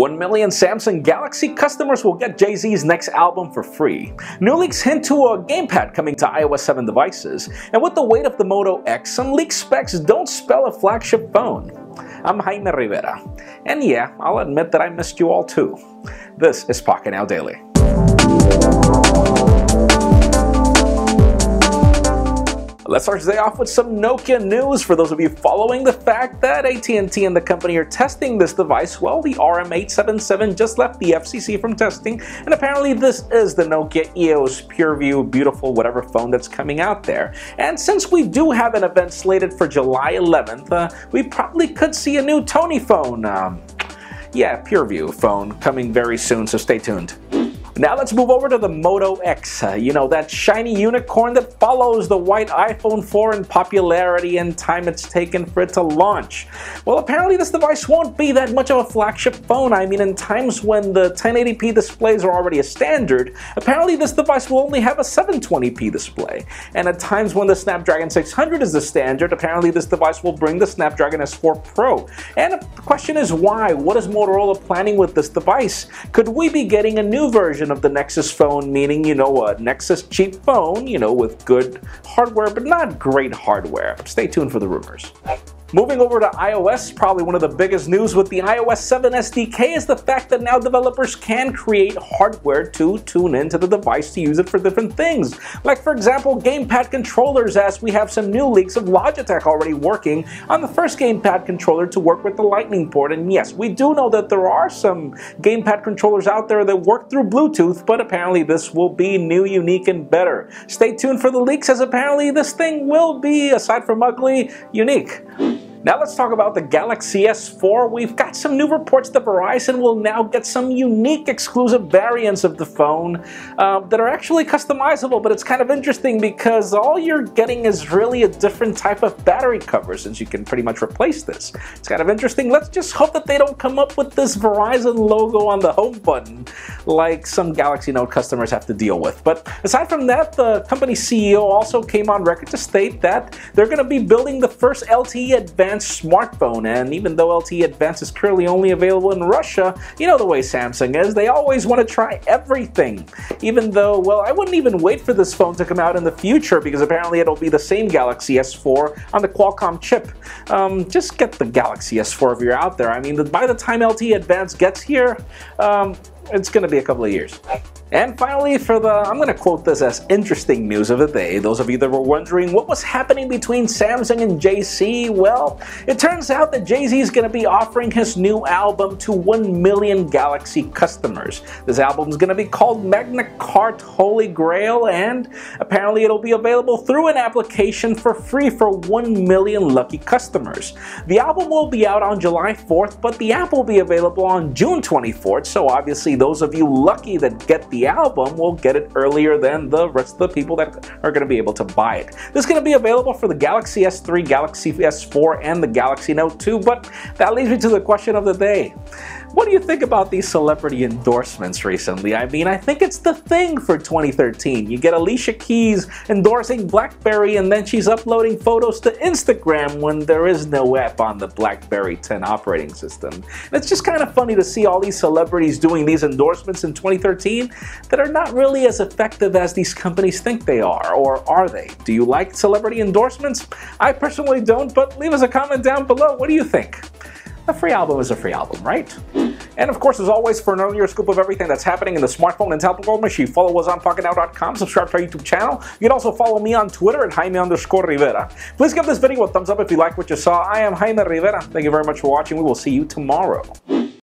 1 million Samsung Galaxy customers will get Jay-Z's next album for free. New leaks hint to a gamepad coming to iOS 7 devices. And with the wait of the Moto X, some leak specs don't spell a flagship phone. I'm Jaime Rivera. And yeah, I'll admit that I missed you all too. This is Pocketnow Daily. Let's start today off with some Nokia news. For those of you following the fact that AT&T and the company are testing this device, well, the RM877 just left the FCC from testing, and apparently this is the Nokia EOS PureView beautiful whatever phone that's coming out there. And since we do have an event slated for July 11th, uh, we probably could see a new Tony phone. Um, yeah, PureView phone coming very soon, so stay tuned. Now let's move over to the Moto X, uh, you know, that shiny unicorn that follows the white iPhone 4 in popularity and time it's taken for it to launch. Well, apparently this device won't be that much of a flagship phone. I mean, in times when the 1080p displays are already a standard, apparently this device will only have a 720p display. And at times when the Snapdragon 600 is the standard, apparently this device will bring the Snapdragon S4 Pro. And the question is why? What is Motorola planning with this device? Could we be getting a new version of the Nexus phone, meaning, you know, a Nexus cheap phone, you know, with good hardware, but not great hardware. Stay tuned for the rumors. Moving over to iOS, probably one of the biggest news with the iOS 7 SDK is the fact that now developers can create hardware to tune into the device to use it for different things. Like for example, gamepad controllers as we have some new leaks of Logitech already working on the first gamepad controller to work with the lightning port. And yes, we do know that there are some gamepad controllers out there that work through Bluetooth, but apparently this will be new, unique, and better. Stay tuned for the leaks as apparently this thing will be, aside from ugly, unique. Now let's talk about the Galaxy S4. We've got some new reports that Verizon will now get some unique exclusive variants of the phone uh, that are actually customizable, but it's kind of interesting because all you're getting is really a different type of battery cover since you can pretty much replace this. It's kind of interesting. Let's just hope that they don't come up with this Verizon logo on the home button like some Galaxy Note customers have to deal with. But aside from that, the company CEO also came on record to state that they're going to be building the first LTE Advanced smartphone, and even though LTE Advanced is currently only available in Russia, you know the way Samsung is, they always want to try everything. Even though, well, I wouldn't even wait for this phone to come out in the future because apparently it'll be the same Galaxy S4 on the Qualcomm chip. Um, just get the Galaxy S4 if you're out there. I mean, by the time LTE Advanced gets here, um, it's going to be a couple of years. And finally, for the, I'm going to quote this as interesting news of the day. Those of you that were wondering what was happening between Samsung and Jay-Z, well, it turns out that Jay-Z is going to be offering his new album to 1 million Galaxy customers. This album is going to be called Magna Carta Holy Grail, and apparently it'll be available through an application for free for 1 million lucky customers. The album will be out on July 4th, but the app will be available on June 24th, so obviously those of you lucky that get album will get it earlier than the rest of the people that are going to be able to buy it. This is going to be available for the Galaxy S3, Galaxy S4, and the Galaxy Note 2, but that leads me to the question of the day. What do you think about these celebrity endorsements recently? I mean, I think it's the thing for 2013. You get Alicia Keys endorsing BlackBerry and then she's uploading photos to Instagram when there is no app on the BlackBerry 10 operating system. And it's just kind of funny to see all these celebrities doing these endorsements in 2013 that are not really as effective as these companies think they are, or are they? Do you like celebrity endorsements? I personally don't, but leave us a comment down below. What do you think? A free album is a free album, right? And of course, as always, for an earlier scoop of everything that's happening in the smartphone and tablet world, make sure you follow us on PocketNow.com, subscribe to our YouTube channel. You can also follow me on Twitter at Jaime underscore Rivera. Please give this video a thumbs up if you like what you saw. I am Jaime Rivera. Thank you very much for watching. We will see you tomorrow.